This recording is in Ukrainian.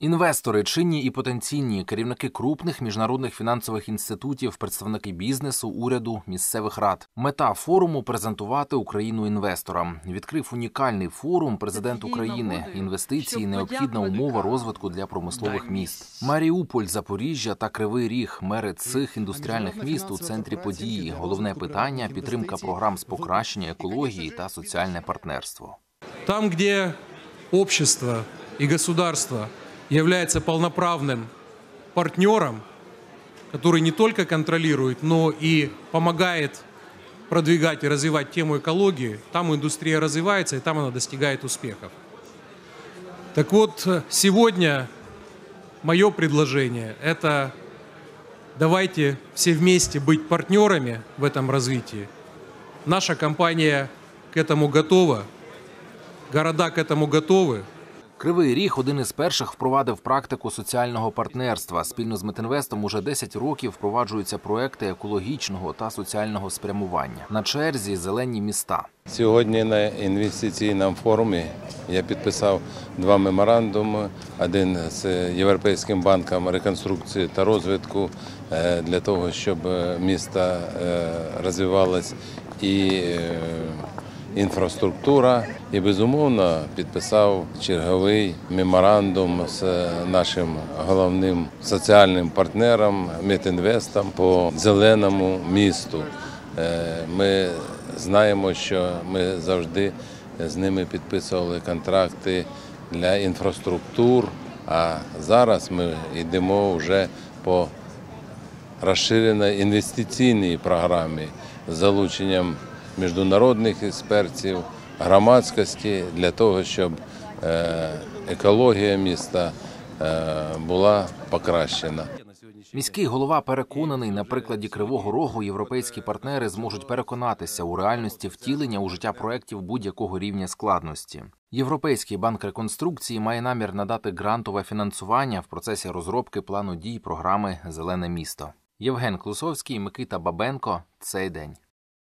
Інвестори, чинні і потенційні, керівники крупних міжнародних фінансових інститутів, представники бізнесу, уряду, місцевих рад. Мета форуму презентувати Україну інвесторам. Відкрив унікальний форум президент України. Інвестиції необхідна умова розвитку для промислових міст. Маріуполь, Запоріжжя та Кривий Ріг мери цих індустріальних міст у центрі події. Головне питання підтримка програм з покращення екології та соціальне партнерство. Там, где общество и государство является полноправным партнером, который не только контролирует, но и помогает продвигать и развивать тему экологии, там индустрия развивается и там она достигает успехов. Так вот, сегодня мое предложение – это давайте все вместе быть партнерами в этом развитии. Наша компания к этому готова, города к этому готовы. Кривий Ріг один із перших впровадив практику соціального партнерства. Спільно з Метинвестом уже 10 років впроваджуються проекти екологічного та соціального спрямування. На черзі зелені міста. Сьогодні на інвестиційному форумі я підписав два меморандуми: один з Європейським банком реконструкції та розвитку е, для того, щоб місто е, розвивалось і е, інфраструктура. І безумовно підписав черговий меморандум з нашим головним соціальним партнером Метінвестом по зеленому місту. Е, Ми знаємо, що ми завжди з ними підписували контракти для інфраструктур, а зараз ми йдемо вже по розширеній інвестиційній програмі з залученням міжнародних експертів, громадськості для того, щоб е, екологія міста е, була покращена. Міський голова переконаний, на прикладі Кривого Рогу європейські партнери зможуть переконатися у реальності втілення у життя проєктів будь-якого рівня складності. Європейський банк реконструкції має намір надати грантове фінансування в процесі розробки плану дій програми Зелене місто. Євген Клусовський, Микита Бабенко. Цей день.